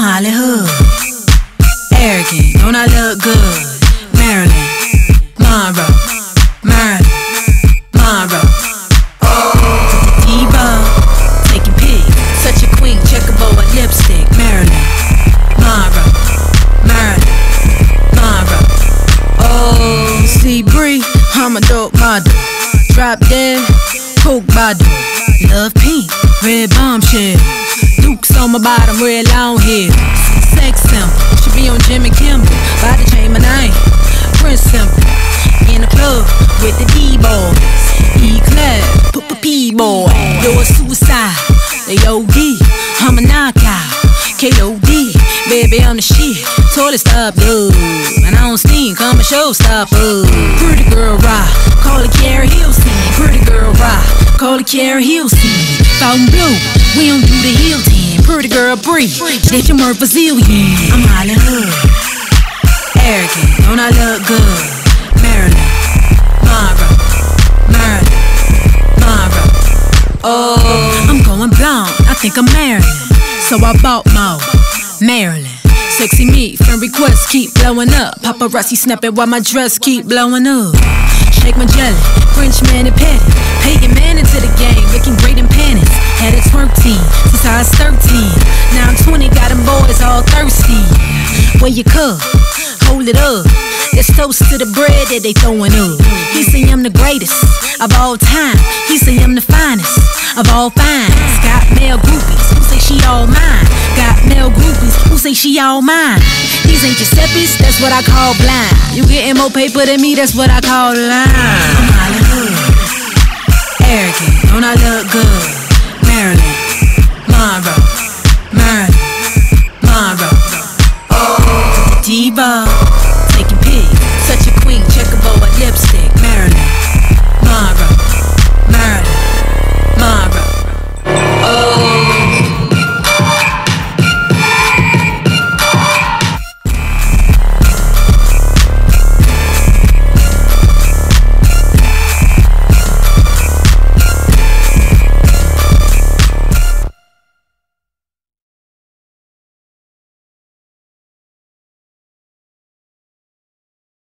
Hollywood. Arrogant, don't I look good? Marilyn, Monroe, Marilyn, Monroe. Taking pics. Such a queen, lipstick. Monroe, Marilyn, Monroe. Oh, see Bree, I'm a dope model. Drop dead, coke bottle. Love pink, red bombshell. On my bottom, red long hair. Sex symbol, should be on Jimmy Kimmel. By the chain my name, Prince symbol. In the club with the D-boys. E-class, put the P-boy. Do a suicide, they OD. I'm a knockout, K.O.D. Baby, I'm the shit. Toilet stop, dude. And I don't steam, come a showstopper. Pretty girl rock, call it Keri Hilson. Pretty girl rock, call it Keri Hilson. Fontainebleau, we don't do the Hilton. Pretty girl Bree, that's your Murph Brazilian. I'm Hollywood. Arrogant, don't I look good? Marilyn, Monroe, Marilyn, Monroe. Oh, I'm going blonde, I think I'm Marilyn. So I bought more, Marilyn. Sexy me, friend requests keep blowing up. Paparazzi snapping while my dress keep blowing up. Shake my jelly, French man and petty. Paying man into the 13, since 13. Now I'm 20, got them boys all thirsty. Where you come? hold it up. It's toast to the bread that they throwing up. He say I'm the greatest of all time. He say I'm the finest of all fines. Got male groupies who say she all mine. Got male groupies who say she all mine. These ain't Giuseppe's, that's what I call blind. You getting more paper than me, that's what I call blind. I'm Hollywood, arrogant, don't I look good?